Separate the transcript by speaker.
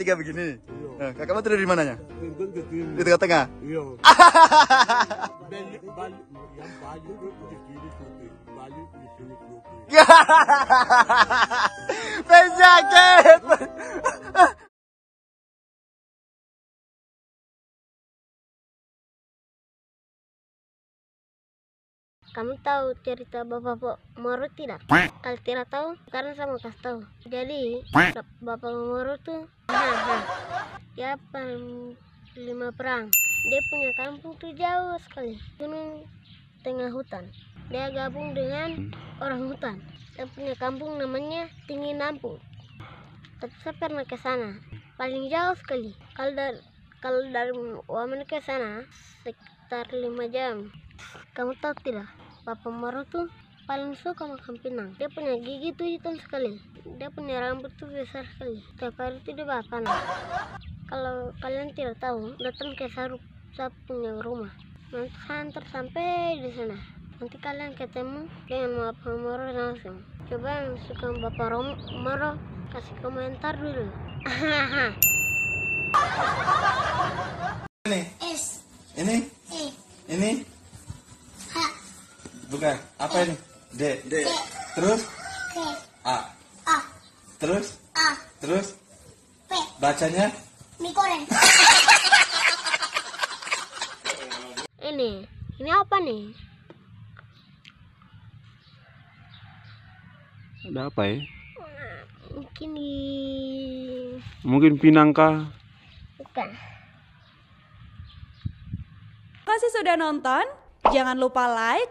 Speaker 1: tiga begini.
Speaker 2: Iya.
Speaker 1: Nah, kakakmu tidur di mananya? Di tengah-tengah.
Speaker 2: Iya. Balik balik yang
Speaker 3: Kamu tahu cerita Bapak Moro tidak? Kalau tidak tahu, sekarang saya mau kasih tahu. Jadi, Bap- Bapak Moro tuh, haha, dia lima perang. Dia punya kampung tuh jauh sekali, gunung tengah hutan. Dia gabung dengan orang hutan. Dia punya kampung namanya Tinggi Nampu. Tapi saya pernah ke sana, paling jauh sekali. Kalau dari kalau dari Wamen ke sana sekitar lima jam. Kamu tahu tidak? Bapak Moro tuh paling suka makan pinang. Dia punya gigi tuh hitam sekali. Dia punya rambut tuh besar sekali. Tiap hari tuh dia makan. Kalau kalian tidak tahu, datang ke Sarup saya punya rumah. Nanti saya antar sampai di sana. Nanti kalian ketemu dengan Bapak Moro langsung. Coba yang suka Bapak Rom Moro kasih komentar dulu.
Speaker 1: Ini, ini. Bukan. Apa ini? D. D. Terus
Speaker 3: K
Speaker 1: A.
Speaker 3: A
Speaker 1: Terus
Speaker 3: A
Speaker 1: terus
Speaker 3: P
Speaker 1: bacanya
Speaker 3: mie goreng. ini, ini apa nih?
Speaker 4: Ada apa ya?
Speaker 3: Mungkin di
Speaker 4: Mungkin pinang kah?
Speaker 3: bukan.
Speaker 5: Terima kasih sudah nonton. Jangan lupa like,